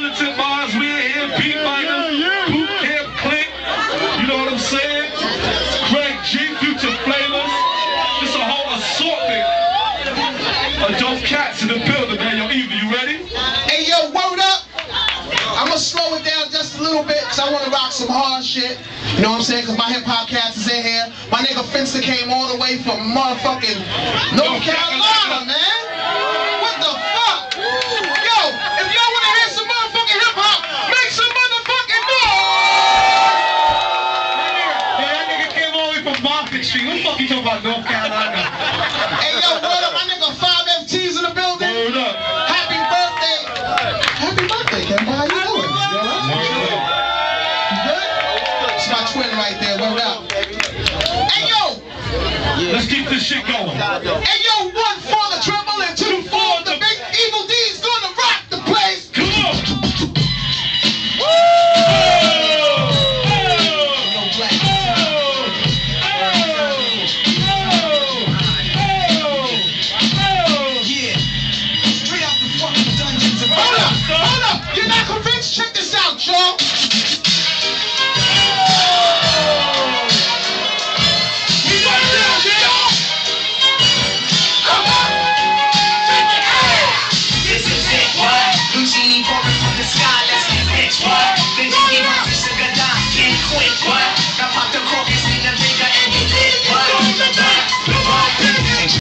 Militant Mars, we in here. Beatminerz, Boot Camp Click. You know what I'm saying? Craig G, Future Flavors. Just a whole assortment of dope cats in the building, man. Yo, Eva, you ready? Hey yo, word up! I'm gonna slow it down just a little bit because I want to rock some hard shit. You know what I'm saying? Because my hip hop cats is in here. My nigga Finster came all the way from motherfucking North Carolina, way from Street. Who the fuck you talking about North Carolina? Hey yo, what up, my nigga 5FT's in the building. Word up. Happy birthday. Happy birthday, Kemba. How you doing? You all right? You good? It's my twin right there. Word up. Hey yo, Let's keep this shit going. hey yo,